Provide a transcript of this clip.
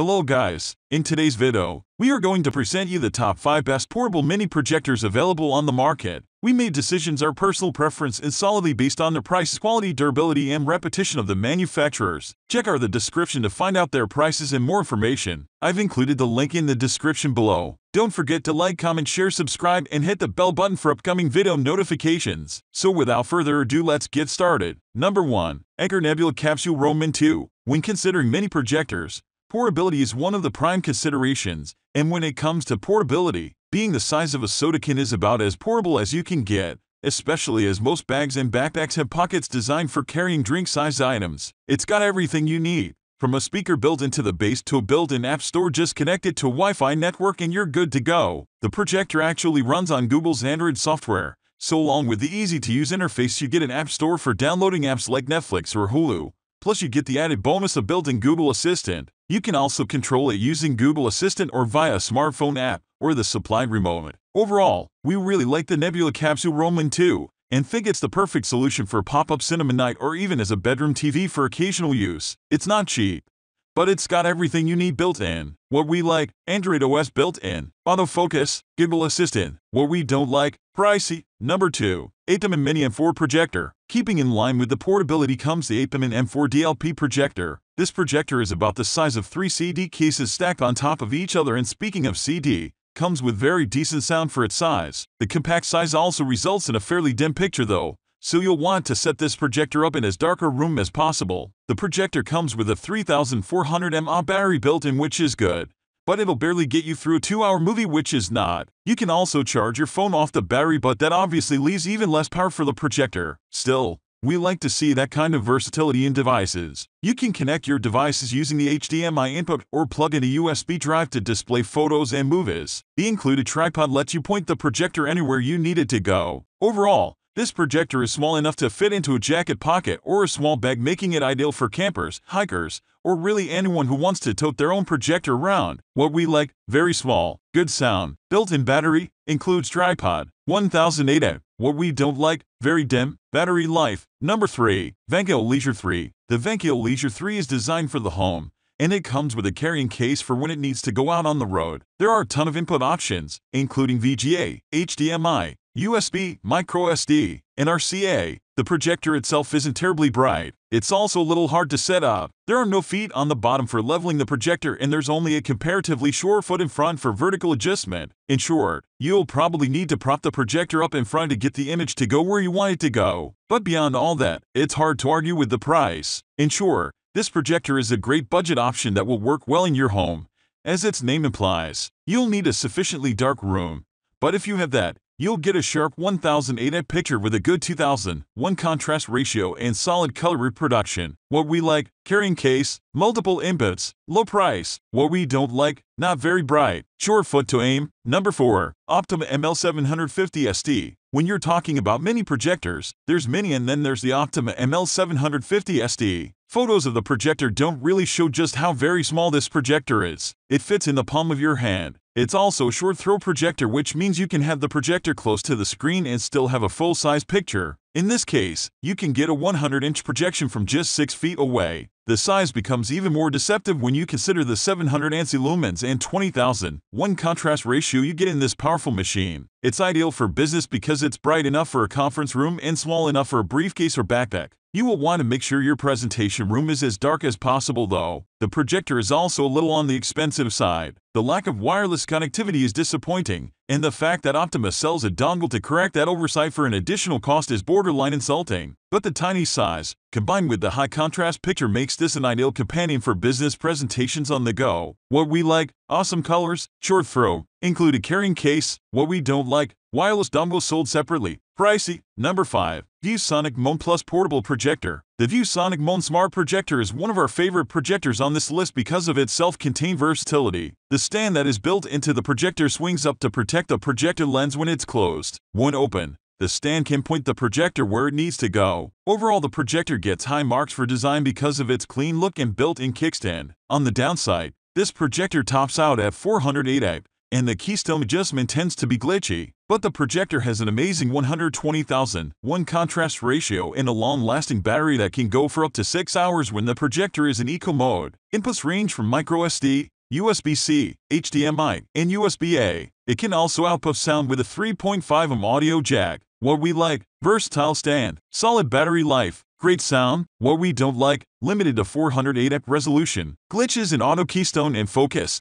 Hello guys, in today's video, we are going to present you the top 5 best portable mini projectors available on the market. We made decisions our personal preference is solidly based on the price, quality, durability, and repetition of the manufacturers. Check out the description to find out their prices and more information. I've included the link in the description below. Don't forget to like, comment, share, subscribe, and hit the bell button for upcoming video notifications. So without further ado, let's get started. Number 1. Anker Nebula Capsule Roman 2. When considering mini projectors, Portability is one of the prime considerations, and when it comes to portability, being the size of a soda can is about as portable as you can get, especially as most bags and backpacks have pockets designed for carrying drink-sized items. It's got everything you need, from a speaker built into the base to a built-in app store just connect it to Wi-Fi network and you're good to go. The projector actually runs on Google's Android software, so along with the easy-to-use interface you get an app store for downloading apps like Netflix or Hulu. Plus you get the added bonus of built-in Google Assistant. You can also control it using Google Assistant or via a smartphone app or the supplied remote. Overall, we really like the Nebula Capsule Roman 2 and think it's the perfect solution for pop-up cinema night or even as a bedroom TV for occasional use. It's not cheap, but it's got everything you need built in. What we like, Android OS built in, autofocus, Google Assistant. What we don't like, pricey. Number 2. APEMAN Mini M4 Projector. Keeping in line with the portability comes the APEMAN M4 DLP projector. This projector is about the size of three CD cases stacked on top of each other and speaking of CD, comes with very decent sound for its size. The compact size also results in a fairly dim picture though, so you'll want to set this projector up in as dark a room as possible. The projector comes with a 3400 mAh battery built in which is good, but it'll barely get you through a 2-hour movie which is not. You can also charge your phone off the battery but that obviously leaves even less power for the projector. Still, we like to see that kind of versatility in devices. You can connect your devices using the HDMI input or plug in a USB drive to display photos and movies. The included tripod lets you point the projector anywhere you need it to go. Overall, this projector is small enough to fit into a jacket pocket or a small bag making it ideal for campers, hikers, or really anyone who wants to tote their own projector around. What we like, very small, good sound, built-in battery, includes tripod, 1008 What we don't like, very dim, battery life. Number 3. Vankyo Leisure 3 The Vankyo Leisure 3 is designed for the home, and it comes with a carrying case for when it needs to go out on the road. There are a ton of input options, including VGA, HDMI, USB, microSD, and RCA. The projector itself isn't terribly bright. It's also a little hard to set up. There are no feet on the bottom for leveling the projector and there's only a comparatively short foot in front for vertical adjustment. In short, you'll probably need to prop the projector up in front to get the image to go where you want it to go. But beyond all that, it's hard to argue with the price. In short, this projector is a great budget option that will work well in your home. As its name implies, you'll need a sufficiently dark room. But if you have that, You'll get a sharp 1008 picture with a good 2001 contrast ratio and solid color reproduction. What we like, carrying case, multiple inputs, low price. What we don't like, not very bright, short foot to aim. Number 4. Optoma ML750 ST. When you're talking about mini projectors, there's mini and then there's the Optoma ML750 ST. Photos of the projector don't really show just how very small this projector is. It fits in the palm of your hand. It's also a short throw projector which means you can have the projector close to the screen and still have a full-size picture. In this case, you can get a 100-inch projection from just 6 feet away. The size becomes even more deceptive when you consider the 700 ANSI lumens and 20,000 one contrast ratio you get in this powerful machine. It's ideal for business because it's bright enough for a conference room and small enough for a briefcase or backpack. You will want to make sure your presentation room is as dark as possible though. The projector is also a little on the expensive side. The lack of wireless connectivity is disappointing, and the fact that Optoma sells a dongle to correct that oversight for an additional cost is borderline insulting. But the tiny size, combined with the high contrast picture makes this an ideal companion for business presentations on the go. What we like, awesome colors, short throw, included carrying case. What we don't like, wireless dongle sold separately, pricey. Number 5. ViewSonic M1 Plus Portable Projector. The ViewSonic M1 Smart Projector is one of our favorite projectors on this list because of its self-contained versatility. The stand that is built into the projector swings up to protect the projector lens when it's closed. When open, the stand can point the projector where it needs to go. Overall, the projector gets high marks for design because of its clean look and built-in kickstand. On the downside, this projector tops out at 408 and the keystone adjustment tends to be glitchy. But the projector has an amazing 120,000 1 contrast ratio and a long-lasting battery that can go for up to 6 hours when the projector is in eco mode. Inputs range from microSD, USB-C, HDMI, and USB-A. It can also output sound with a 3.5mm audio jack. What we like, versatile stand, solid battery life, great sound. What we don't like, limited to 408p resolution, glitches in auto keystone and focus.